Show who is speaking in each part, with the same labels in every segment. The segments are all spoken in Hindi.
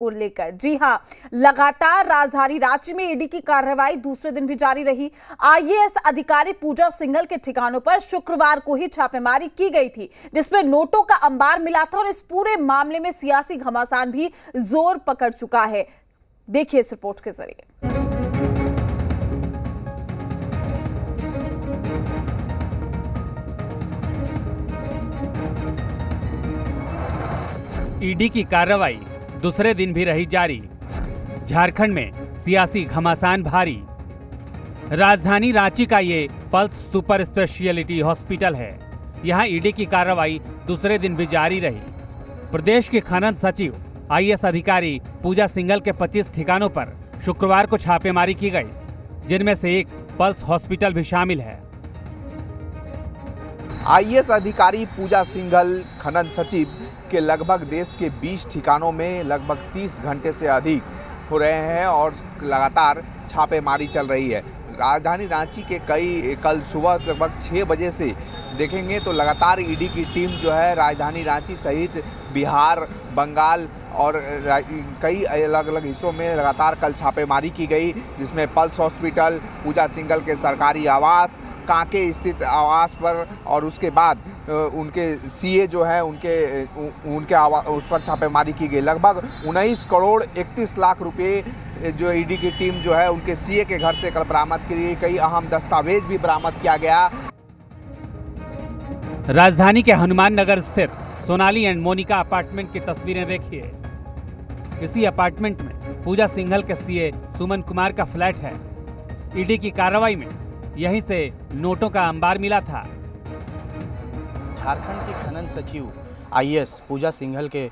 Speaker 1: को लेकर। जी हाँ, लगातार राजधानी रांची में ईडी की कार्रवाई दूसरे दिन भी जारी रही। आईएएस अधिकारी पूजा सिंघल के ठिकानों पर शुक्रवार को ही छापेमारी की गई थी, जिसमें नोटों का अंबार मिला था और इस पूरे मामले में सियासी घमासान भी ज़ोर पकड़ चुका है। देखिए इस रिपोर्ट के ज़रिए।
Speaker 2: ईडी की कार्रवाई दूसरे दिन भी रही जारी। झारखंड में सियासी घमासान भारी। राजधानी रांची का ये पल्स सुपर स्पेशलिटी हॉस्पिटल है। यहाँ ईडी की कार्रवाई दूसरे दिन भी जारी रही। प्रदेश के खनन सचिव, आईएएस अधिकारी पूजा सिंगल के 25 ठिकानों पर शुक्रवार को छापेमारी की गई, जिनमें से एक पल्स हॉस्पिटल भी शामिल है।
Speaker 3: आईएएस अधिकारी पूजा सिंघल, खनन सचिव के लगभग देश के 20 ठिकानों में लगभग 30 घंटे से अधिक हो रहे हैं और लगातार छापेमारी चल रही है। राजधानी रांची के कई, कल सुबह लगभग छः बजे से देखेंगे तो लगातार ईडी की टीम जो है राजधानी रांची सहित बिहार, बंगाल और कई अलग अलग हिस्सों में लगातार कल छापेमारी की गई, जिसमें पल्स हॉस्पिटल, पूजा सिंगल के सरकारी आवास, कांके स्थित आवास पर और उसके बाद उनके सीए जो है, उनके उनके आवास उस पर छापेमारी की गई। लगभग उन्नीस करोड़ इकतीस लाख रुपए जो ईडी की टीम जो है, उनके सीए के घर से कल बरामद की गई। कई अहम दस्तावेज़ भी बरामद किया गया।
Speaker 2: राजधानी के हनुमान नगर स्थित सोनाली एंड मोनिका अपार्टमेंट की तस्वीरें देखिए। इसी अपार्टमेंट में पूजा सिंघल के सीए सुमन कुमार का फ्लैट है। ईडी की कार्रवाई में यहीं से नोटों का अंबार मिला था।
Speaker 4: झारखंड के खनन सचिव आईएएस पूजा सिंघल के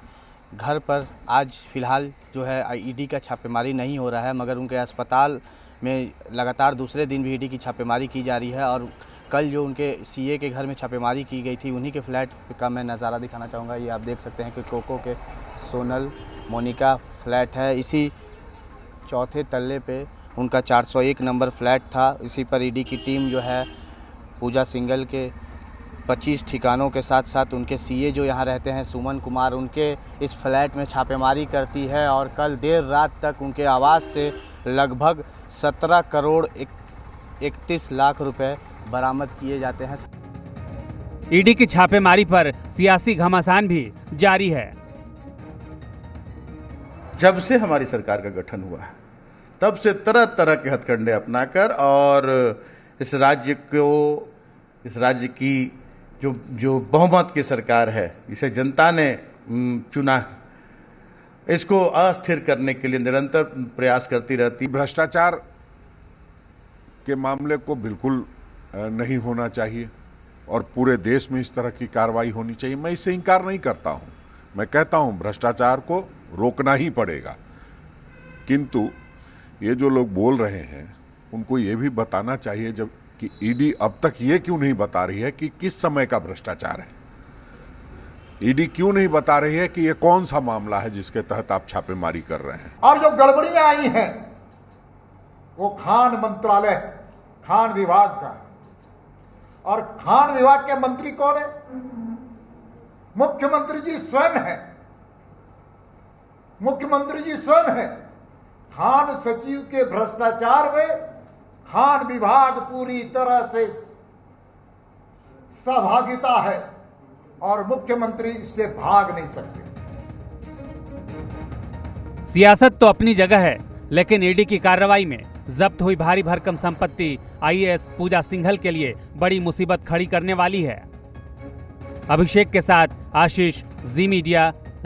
Speaker 4: घर पर आज फ़िलहाल जो है ईडी का छापेमारी नहीं हो रहा है, मगर उनके अस्पताल में लगातार दूसरे दिन भी ईडी की छापेमारी की जा रही है और कल जो उनके सीए के घर में छापेमारी की गई थी, उन्हीं के फ्लैट का मैं नज़ारा दिखाना चाहूँगा। ये आप देख सकते हैं कि कोको के सोनल मोनिका फ्लैट है। इसी चौथे तल्ले पे उनका 401 नंबर फ्लैट था। इसी पर ईडी की टीम जो है पूजा सिंगल के 25 ठिकानों के साथ साथ उनके सीए जो यहाँ रहते हैं सुमन कुमार उनके इस फ्लैट में छापेमारी करती है और कल देर रात तक उनके आवास से लगभग 17 करोड़ इकतीस लाख रुपए बरामद किए जाते हैं।
Speaker 2: ईडी की छापेमारी पर सियासी घमासान भी जारी है।
Speaker 5: जब से हमारी सरकार का गठन हुआ है तब से तरह तरह के हथकंडे अपनाकर और इस राज्य को इस राज्य की जो जो बहुमत की सरकार है, इसे जनता ने चुना है। इसको अस्थिर करने के लिए निरंतर प्रयास करती रहती।
Speaker 6: भ्रष्टाचार के मामले को बिल्कुल नहीं होना चाहिए और पूरे देश में इस तरह की कार्रवाई होनी चाहिए। मैं इससे इनकार नहीं करता हूँ। मैं कहता हूँ, भ्रष्टाचार को रोकना ही पड़ेगा। किंतु ये जो लोग बोल रहे हैं, उनको ये भी बताना चाहिए जब कि ईडी अब तक ये क्यों नहीं बता रही है कि किस समय का भ्रष्टाचार है? ईडी क्यों नहीं बता रही है कि ये कौन सा मामला है जिसके तहत आप छापेमारी कर रहे हैं?
Speaker 7: और जो गड़बड़ियाँ आई हैं, वो खान मंत्रालय, खान विभाग का और खान विभाग के मंत्री कौन है? मुख्यमंत्री जी स्वयं है। मुख्यमंत्री जी स्वयं है। खान सचिव के भ्रष्टाचार में खान विभाग पूरी तरह से सहभागिता है और मुख्यमंत्री इससे भाग नहीं सकते।
Speaker 2: सियासत तो अपनी जगह है, लेकिन ईडी की कार्रवाई में जब्त हुई भारी भरकम संपत्ति आईएएस पूजा सिंघल के लिए बड़ी मुसीबत खड़ी करने वाली है। अभिषेक के साथ आशीष, जी मीडिया